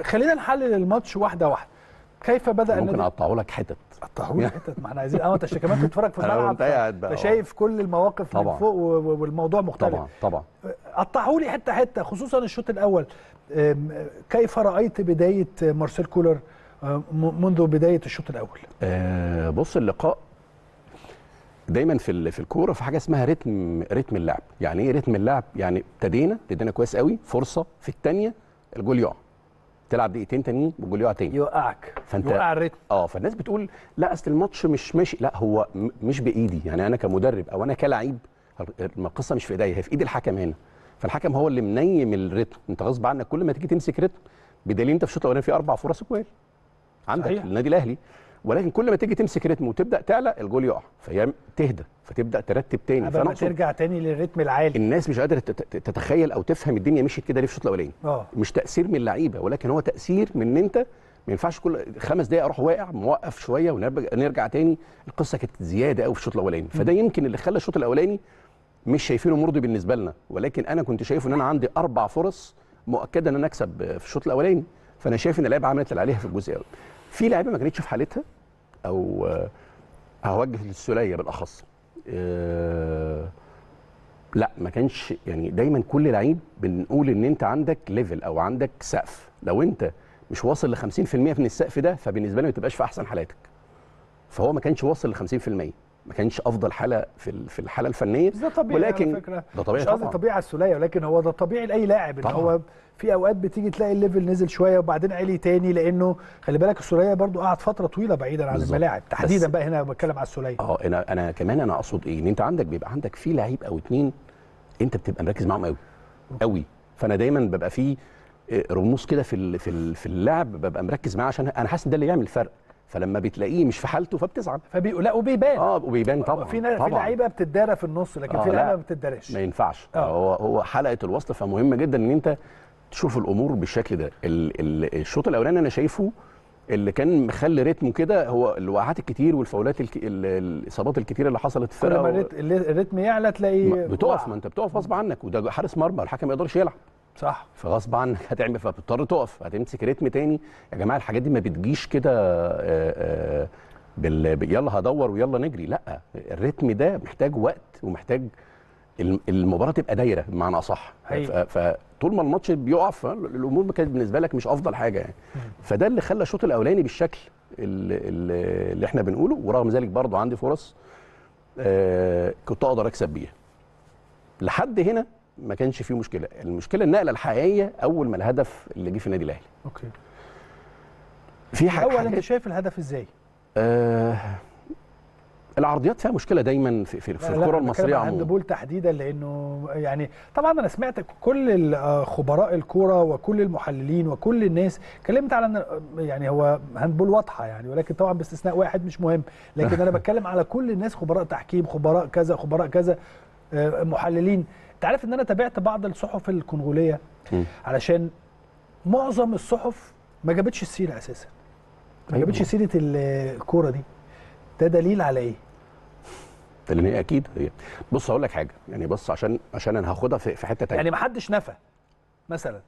خلينا نحلل الماتش واحدة واحدة. كيف بدأ ممكن أقطعه لك حتت. قطعوا لي حتت. ما إحنا عايزين آه أنت كمان بتتفرج في الملعب. آه. فشايف كل المواقف من طبعاً. فوق و- و- والموضوع مختلف. طبعا طبعا. قطعوا لي حتة حتة خصوصا الشوط الأول. كيف رأيت بداية مارسيل كولر أم، منذ بداية الشوط الأول؟ آه بص اللقاء دايما في في الكورة في حاجة اسمها رتم رتم اللعب. يعني إيه رتم اللعب؟ يعني ابتدينا ابتدينا كويس قوي فرصة في الثانية الجول يقع. تلعب دقيقتين تانيين والجول يقع تاني. يوقعك. فأنت- يوقع الريتم. آه فالناس بتقول لا أصل الماتش مش ماشي. لا هو مش بإيدي. يعني أنا كمدرب أو أنا كلاعب الم- القصة مش في إيديا هي في إيد الحكم هنا. فالحكم هو اللي منيم الريتم. أنت غصب عنك كل ما تيجي تمسك ريتم بدليل أنت في الشوط الأولاني في أربع فرص جوال. عندك صحيح. النادي الأهلي. ولكن كل ما تيجي تمسك ريتم وتبدأ تعلى الجول يقع. فهي تهدى فتبدأ ترتب تاني. فانا ترجع تاني للريتم العالي. الناس مش قادرة تت- تتخيل أو تفهم الدنيا مشيت كده ليه في الشوط الأولاني. آه. مش تأثير من اللعيبة ولكن هو تأثير من إن أنت ما ينفعش كل خمس دقائق أروح واقع موقف شوية ونرجع نرجع تاني. القصة كانت زيادة قوي في الشوط الأولاني. فده يمكن اللي خلى الشوط الأولاني مش شايفينه مرضي بالنسبة لنا. ولكن أنا كنت شايف إن أنا عندي أربع فرص مؤكدة إن أنا أكسب في الشوط الأولاني. فأنا شايف إن اللعيبة عملت اللي عليها في الجزء الأول. في لعيبة ما كانتش في حالتها أو آه، هوجه للسولية بالأخص. آه، لا ما كانش يعني دايما كل لعيب بنقول إن أنت عندك ليفل أو عندك سقف. لو أنت مش واصل ل 50% من السقف ده فبالنسبة لي ما تبقاش في أحسن حالاتك. فهو ما كانش واصل ل 50% ما كانش أفضل حالة في في الحالة الفنية. ده طبيعي ولكن على فكرة. ده طبيعي مش قصدي طبعا. طبيعي على السوليه ولكن هو ده طبيعي لأي لاعب. إن. هو في أوقات بتيجي تلاقي الليفل نزل شوية وبعدين عالي تاني لأنه خلي بالك السوليه برضو قعد فترة طويلة بعيدا عن. الملاعب. تحديدا بقى هنا بتكلم على السوليه آه أنا أنا كمان أنا أقصد إيه؟ إن أنت عندك بيبقى عندك في لعيب أو اتنين أنت بتبقى مركز معاهم قوي قوي فأنا دايما ببقى في آه، رموز كده في في اللعب ببقى مركز معاه عشان أنا حاسس إن ده اللي يعمل فرق. فلما بتلاقيه مش في حالته فبتزعل. فبي... لا وبيبان. آه وبيبان طبعا في نا- في لعيبة بتتدارى في النص لكن آه، في. لعيبة ما بتتدارش ما ينفعش. آه. هو هو حلقة الوصل فمهم جدا إن أنت تشوف الأمور بالشكل ده. ال- ال- الشوط الأولاني أنا شايفه اللي كان مخلي رتمه كده هو الوقعات الكتير والفاولات الك... ال- الإصابات الكتير اللي حصلت في كل الفرقه ما و- الريت- الريتم يعلى تلاقي ما- بتقف. ما أنت بتقف غصب عنك وده حارس مرمى الحكم ما يقدرش يلعب. صح. فغصب عنك هتعمل فبتضطر تقف هتمسك رتم تاني. يا جماعة الحاجات دي ما بتجيش كده آه، آه، بال... يلا هدور ويلا نجري. لأ الريتم ده محتاج وقت ومحتاج الم- المباراة تبقى دايرة بمعنى أصح. فطول ما الماتش بيقف الأمور كانت بالنسبة لك مش أفضل حاجة يعني. فده اللي خلى الشوط الأولاني بالشكل اللي, اللي إحنا بنقوله. ورغم ذلك برضو عندي فرص آه كنت أقدر أكسب بيها. لحد هنا ما كانش فيه مشكلة. المشكلة النقلة الحقيقية أول ما الهدف اللي جه في النادي الأهلي. okay. في حاجة الأول أنت شايف الهدف إزاي؟ آه العرضيات فيها مشكلة دايما في, في, في الكرة المصرية عموما. handball تحديدا لأنه يعني طبعا أنا سمعت كل آه، خبراء الكوره وكل المحللين وكل الناس اتكلمت على ان يعني هو هاندبول واضحة يعني ولكن طبعا باستثناء واحد مش مهم. لكن أنا بتكلم على كل الناس خبراء تحكيم خبراء كذا خبراء كذا آه، محللين. انت عارف ان أنا تابعت بعض الصحف الكونغولية. علشان معظم الصحف ما جابتش السيرة أساسا. ما أيوة. جابتش سيرة ال- الكورة دي. ده دليل على إيه؟ لأن أكيد هي. بص هقول لك حاجة. يعني بص عشان عشان أنا هاخدها في, في حتة تانية. يعني ما حدش نفى مثلا.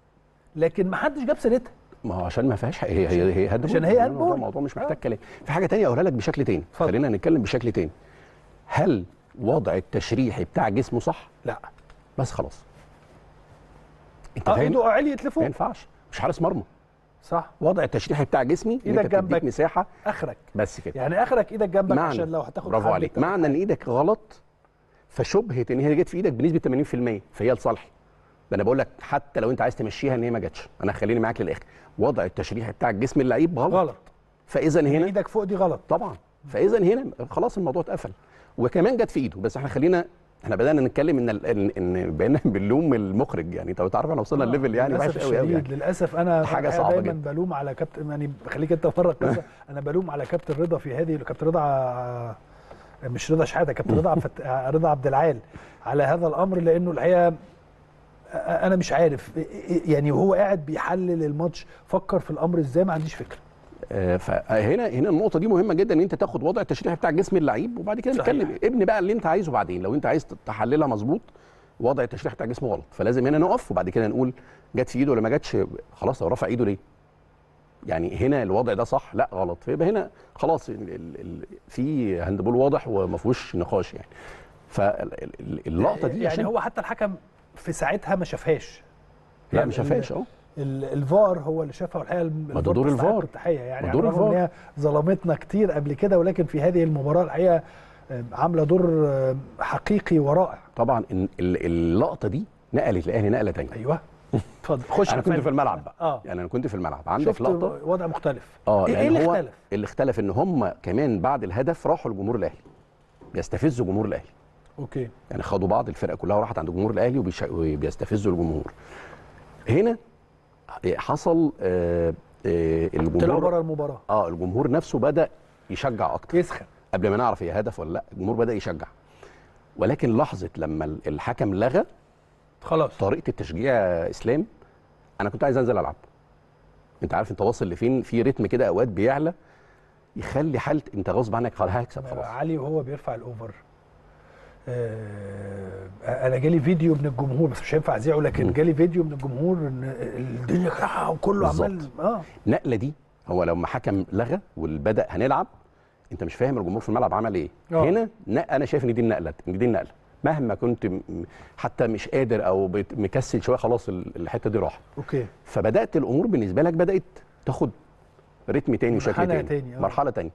لكن ما حدش جاب سيرتها. ما هو عشان ما فيهاش هي هي هي عشان هي هاندبول. الموضوع مش محتاج آه. كلام. في حاجة تانية أقولها لك بشكل تاني. خلينا نتكلم بشكل تاني. هل وضع التشريحي بتاع جسمه صح؟ لا. بس خلاص. انت آه ايده عليت ما لفوق ينفعش. مش حارس مرمى. صح. وضع التشريحي بتاع جسمي بتديك جنبك. مساحة. آخرك. بس كده. يعني آخرك إيدك جنبك معنى. عشان لو هتاخد برافو عليك. معنى إن إيدك غلط فشبهة إن هي جت في إيدك بنسبة 80% فهي لصالحي. ده أنا بقول لك حتى لو أنت عايز تمشيها إن هي ما جاتش. أنا خليني معاك للآخر. وضع التشريحي بتاع الجسم اللعيب غلط, غلط. فإذا هنا إيدك فوق دي غلط. طبعا. فإذا هنا خلاص الموضوع اتقفل. وكمان جت في إيده. بس إحنا خلينا إحنا بدأنا نتكلم إن ال- ان بقينا بنلوم المخرج يعني أنت تعرف إحنا وصلنا ال level يعني للأسف وحش قوي قوي يعني. للأسف أنا حاجة أنا صعبة دايما جدا. بلوم على كابتن يعني خليك أنت مرة قصه أنا بلوم على كابتن رضا في هذه كابتن رضا آه، مش رضا شحاتة كابتن رضا عبد آه، رضا عبد العال على هذا الأمر لأنه الحقيقة آه، أنا مش عارف يعني وهو قاعد بيحلل الماتش فكر في الأمر إزاي ما عنديش فكرة آه، فهنا هنا النقطة دي مهمة جدا إن أنت تاخد وضع التشريحي بتاع جسم اللعيب وبعد كده. نتكلم. ابني بقى اللي أنت عايزه بعدين. لو أنت عايز تحللها مظبوط وضع التشريح بتاع جسمه غلط. فلازم هنا نقف وبعد كده نقول جت في إيده ولا ما جاتش خلاص هو رفع إيده ليه؟ يعني هنا الوضع ده صح؟ لا غلط. فيبقى هنا خلاص ال ال ال في هاندبول واضح وما فيهوش نقاش يعني. فاللقطه دي يعني هو حتى الحكم في ساعتها ما شافهاش. لا يعني ما شافهاش اهو الفار هو اللي شافها والحقيقة ما ده دور الفار. التحية يعني دور ان الفار. هي ظلمتنا كتير قبل كده ولكن في هذه المباراة الحقيقة آه، عاملة دور آه، حقيقي ورائع. طبعا اللقطة دي نقلت الاهلي نقلة تانية. أيوه. اتفضل. خش أنا كنت. في الملعب بقى. آه. يعني أنا كنت في الملعب. عندك شفت لقطة؟ وضع مختلف. آه إيه إيه اللي اختلف؟ اللي اختلف إن هم كمان بعد الهدف راحوا لجمهور الأهلي. بيستفزوا جمهور الأهلي. أوكي. يعني خدوا بعض الفرقه كلها وراحت عند جمهور الأهلي وبيستفزوا الجمهور. هنا حصل آه آه الجمهور بره المباراة. آه الجمهور نفسه بدأ يشجع أكتر. يسخن. قبل ما نعرف هي هدف ولا لأ الجمهور بدأ يشجع. ولكن لحظة لما ال- الحكم لغى خلاص. طريقة التشجيع إسلام أنا كنت عايز أنزل ألعب. أنت عارف أنت واصل لفين؟ في رتم كده أوقات بيعلى يخلي حالة انت غصب عنك خلاص هكسب خلاص. علي وهو بيرفع ال over. أنا جالي فيديو من الجمهور بس مش هينفع أذيعه لكن. جالي فيديو من الجمهور إن الدنيا كحه وكله عمال. آه النقله دي هو لما حكم لغى والبدأ هنلعب أنت مش فاهم الجمهور في الملعب عمل إيه آه. هنا أنا شايف إن دي النقلة إن دي النقلة مهما كنت حتى مش قادر أو مكسل شوية خلاص ال- الحتة دي راحت okay فبدأت الأمور بالنسبة لك بدأت تاخد رتم تاني وشكل تاني, تاني، آه. مرحلة تاني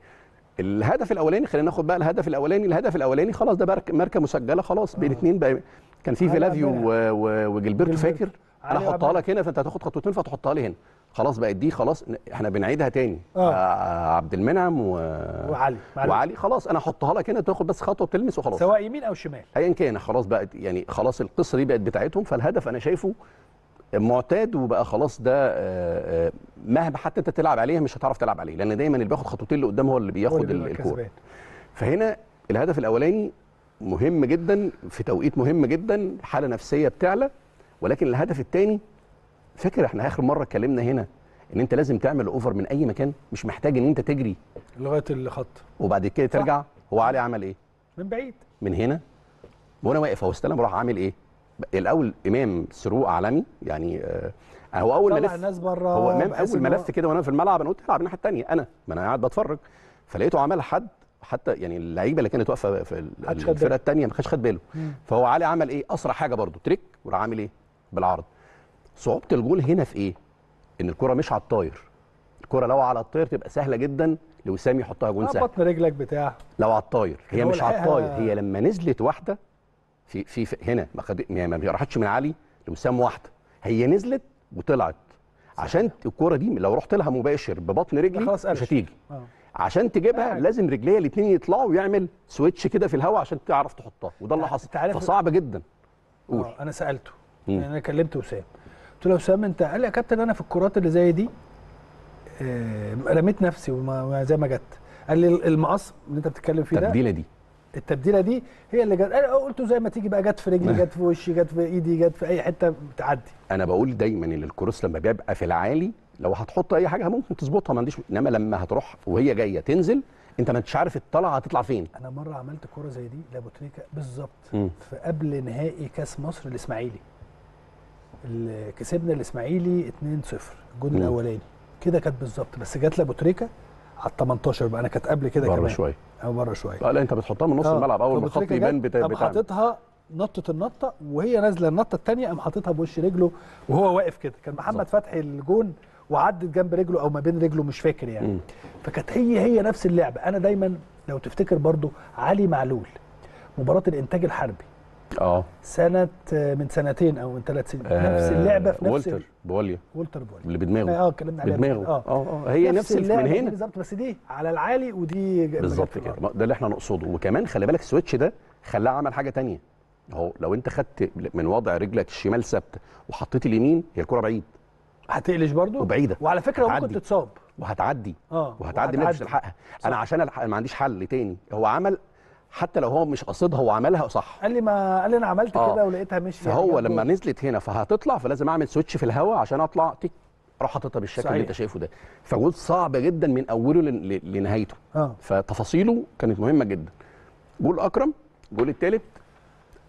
الهدف الأولاني خلينا ناخد بقى الهدف الأولاني الهدف الأولاني خلاص ده ماركه مسجلة خلاص بين آه. اتنين بقى كان في فيلافيو عبد و- و- وجilberto جilberto. فاكر أنا أحطها لك هنا فأنت هتاخد خطوتين فتحطها لي هنا خلاص بقت دي خلاص إحنا بنعيدها تاني آه. آه عبد المنعم و... وعلي معلش. وعلي خلاص أنا احطها لك هنا تاخد بس خطوة بتلمس وخلاص سواء يمين أو شمال ايا كان خلاص بقت يعني خلاص القصة دي بقت بتاعتهم فالهدف أنا شايفه معتاد وبقى خلاص ده آه، آه، مهما حتى انت تلعب عليه مش هتعرف تلعب عليه لأن دايما اللي بياخد خطوتين اللي قدام هو اللي بياخد الكورة. فهنا الهدف الأولاني مهم جدا في توقيت مهم جدا حالة نفسية بتعلى ولكن الهدف الثاني فاكر إحنا آخر مرة اتكلمنا هنا إن أنت لازم تعمل اوفر من أي مكان مش محتاج إن أنت تجري. لغاية الخط. وبعد كده ترجع هو علي عمل إيه؟ من بعيد. من هنا. وأنا واقف أهو استلم راح عامل إيه؟ الأول إمام سروق عالمي يعني آه هو أول ما طلع لف الناس بره هو إمام أول ما إن هو- لف كده وأنا في الملعب أنا قلت ألعب الناحية الثانية أنا ما أنا قاعد بتفرج. فلقيته عمل حد حتى يعني اللعيبة اللي كانت واقفة في الفرقة. الثانية ما خدش خد باله. فهو علي عمل إيه؟ أسرع حاجة برده تريك وراح عامل إيه؟ بالعرض. صعوبة الجول هنا في إيه؟ إن الكرة مش على الطاير. الكرة لو على الطاير تبقى سهلة جدا لوسام يحطها آه، سهل. بطن رجلك بتاع لو على الطاير. هي مش على الطاير. هي لما نزلت واحدة في في, هنا ما خد ما راحتش من علي لوسام واحدة هي نزلت وطلعت. عشان الكورة دي لو رحت لها مباشر ببطن رجلي خلاص مش. هتيجي. آه. عشان تجيبها آه. لازم رجليها الاثنين يطلعوا ويعمل سويتش كده في الهواء عشان تعرف تحطها. وده اللي حصل. فصعب جدا. قول. آه، أنا سألته. مم. يعني أنا كلمت وسام. قلت له وسام انت قال لي يا كابتن أنا في الكرات اللي زي دي آه، رميت نفسي وما ما- زي ما جت. قال لي المقص اللي أنت بتتكلم فيه ده التبديله دي. التبديلة دي هي اللي جت. أنا قلت زي ما تيجي بقى جت في رجلي جت في وشي جت في إيدي جت في أي حتة بتعدي. أنا بقول دايما إن الكروس لما بيبقى في العالي لو هتحط أي حاجة ممكن تظبطها ما عنديش إنما لما هتروح وهي جاية تنزل أنت ما أنتش عارف الطلعة هتطلع فين. أنا مرة عملت كورة زي دي لابوتريكا بالظبط. مم. في قبل نهائي كأس مصر الإسماعيلي. كسبنا الإسماعيلي 2-0 الجون. الأولاني. كده كانت بالظبط بس جت لابوتريكا على ال 18 بقى أنا كانت قبل كده بره كمان. شوية. أو بره شوية. لا أنت بتحطها من نص آه، الملعب. أول ما الخط يبان جت، بتا... قام بتاع حاططها نطة النطة وهي نازلة النطة الثانية قام حاططها بوش رجله وهو واقف كده. كان محمد. فتحي الجون وعدت جنب رجله أو ما بين رجله مش فاكر يعني. فكانت هي هي نفس اللعبة. أنا دايما لو تفتكر برضو علي معلول مباراة الإنتاج الحربي آه. سنة آه، من سنتين أو من ثلاث سنين. آه، نفس اللعبة في نفس والتر بوليا. والتر بولي اللي بدماغه. آه اتكلمنا عليها. بدماغه. آه. آه آه هي نفس اللعبة من هنا. بالظبط. بس دي على العالي ودي بالظبط كده. ده اللي إحنا نقصده. وكمان خلي بالك السويتش ده خلاه عمل حاجة تانية. اهو لو انت خدت من وضع رجلك الشمال ثابتة وحطيت اليمين هي الكرة بعيد. هتقلش برضو؟ وبعيدة. وعلى ممكن هتعدي. تتصاب. وهتعدي. آه وهتعدي منك مش تلحقها أنا عشان ألحق ما عنديش حل تاني. هو عمل حتى لو هو مش قاصدها هو عملها صح. قال لي ما قال لي أنا عملت آه. كده ولقيتها مش فهو لما نزلت هنا فهتطلع فلازم أعمل switch في الهواء عشان أطلع تك أروح حاططها بالشكل صحيح. اللي أنت شايفه ده. فجول صعب جدا من أوله لنهايته. آه. فتفاصيله كانت مهمة جدا. جول أكرم الجول الثالث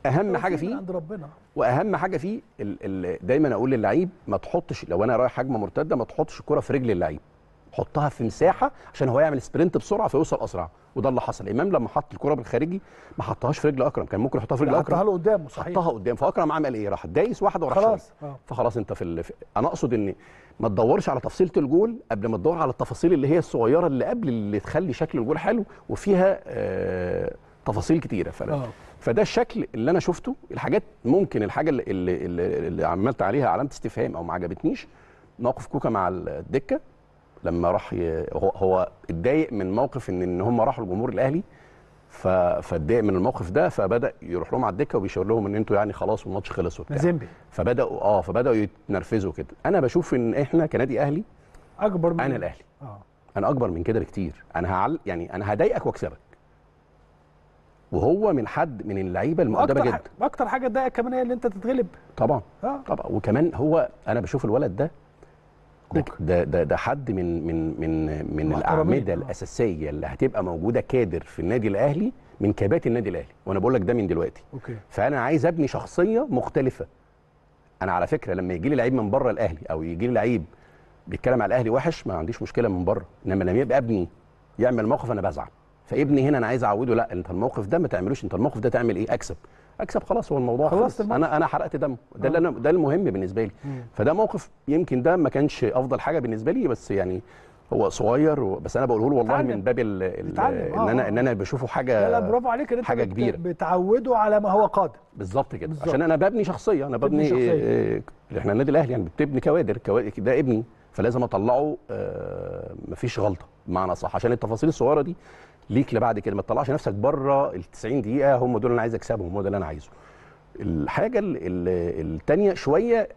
أهم حاجة فيه عند ربنا. وأهم حاجة فيه ال ال دايما أقول للعيب ما تحطش لو أنا رايح هجمه مرتدة ما تحطش الكره في رجل اللعيب. حطها في مساحة عشان هو يعمل sprint بسرعة فيوصل أسرع. وده اللي حصل. إمام لما حط الكرة بالخارجي ما حطهاش في رجل أكرم. كان ممكن يحطها في رجل حطها أكرم. له قدامه صحيح حطها قدام. فأكرم عمل إيه؟ راح دايس واحدة وراح خلاص. آه. فخلاص أنت في, ال... في أنا أقصد إن ما تدورش على تفصيلة الجول قبل ما تدور على التفاصيل اللي هي الصغيرة اللي قبل اللي تخلي شكل الجول حلو وفيها آه تفاصيل كتيرة فلا آه. فده الشكل اللي أنا شفته. الحاجات ممكن الحاجة اللي, اللي, اللي عملت عليها علامة استفهام أو ما عجبتنيش. موقف كوكا مع الدكة. لما راح ي... هو هو اتضايق من موقف ان إن هم راحوا الجمهور الأهلي ف... فاتضايق من الموقف ده فبدأ يروح لهم على الدكة وبيشاور لهم إن أنتوا يعني خلاص والماتش خلص وبتاع. فبداوا آه فبدأوا يتنرفزوا كده. أنا بشوف إن إحنا كنادي أهلي أكبر من أنا الأهلي. آه. أنا أكبر من كده بكتير. أنا هعل يعني أنا هضايقك وأكسبك. وهو من حد من اللعيبة المؤدبة جدا. أكتر حاجة تضايقك كمان هي ان أنت تتغلب. طبعا. آه. طبعا. وكمان هو أنا بشوف الولد ده ده كوكا. ده ده, ده حد من من من من. الأعمدة آه. الأساسية اللي هتبقى موجودة كادر في النادي الأهلي من كباتن النادي الأهلي. وأنا بقول لك ده من دلوقتي. أوكي. فأنا عايز أبني شخصية مختلفة. أنا على فكرة لما يجي لي لعيب من بره الأهلي أو يجي لي لعيب بيتكلم على الأهلي وحش ما عنديش مشكلة من بره. إنما لما يبقى ابني يعمل موقف أنا بزعل. فابني هنا أنا عايز أعوده لا أنت الموقف ده ما تعملوش. أنت الموقف ده تعمل إيه؟ أكسب. أكسب خلاص هو الموضوع خلص. أنا أنا حرقت دم ده اللي أنا ده المهم بالنسبة لي مم. فده موقف يمكن ده ما كانش أفضل حاجة بالنسبة لي بس يعني هو صغير و- بس أنا بقوله له والله. من باب ال- ال- اتعلم. إن آه، أنا آه. إن أنا بشوفه حاجة لا لا برافو عليك إن أنت حاجة بت- كبيرة. بتعوده على ما هو قادر بالظبط كده بالظبط. عشان أنا ببني شخصية أنا ببني شخصية. إيه إيه إحنا النادي الأهلي يعني بتبني كوادر كوادر ده ابني فلازم أطلعه آه مفيش غلطة بمعنى صح عشان التفاصيل الصغيرة دي ليك لبعد كده ما تطلعش نفسك بره ال 90 دقيقة هم دول أنا عايز أكسبهم هو ده اللي أنا عايزه. الحاجة ال- ال- التانية شوية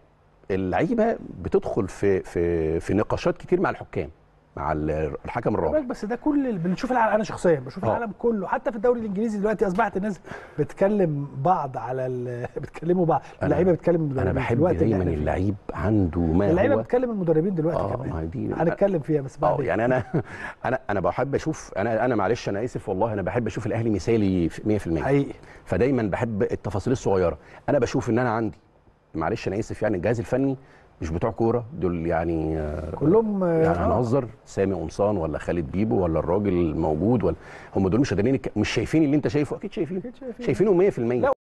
اللعيبة بتدخل في في في نقاشات كتير مع الحكام. مع ال- الحكم الرابع بس ده كل اللي بنشوف العالم أنا شخصيا بشوف آه. العالم كله حتى في الدوري الإنجليزي دلوقتي أصبحت الناس بتكلم بعض على ال... بتكلموا بعض. اللعيبة بتكلم أنا بحب دايما. اللعيب عنده ما اللعيبة هو. بتكلم المدربين دلوقتي آه كمان. دي. هنتكلم فيها بس آه بعدين يعني أنا أنا أنا بحب أشوف أنا أنا معلش أنا آسف والله أنا بحب أشوف الأهلي مثالي في 100% حقيقي. فدايما بحب التفاصيل الصغيرة. أنا بشوف إن أنا عندي معلش أنا آسف يعني الجهاز الفني مش بتوع كورة دول يعني آه، كلهم آه، يعني آه. هنهزر سامي قمصان ولا خالد بيبو ولا الراجل الموجود ولا هم دول مش قادرين مش شايفين اللي انت شايفه أكيد شايفين. شايفينه 100% لا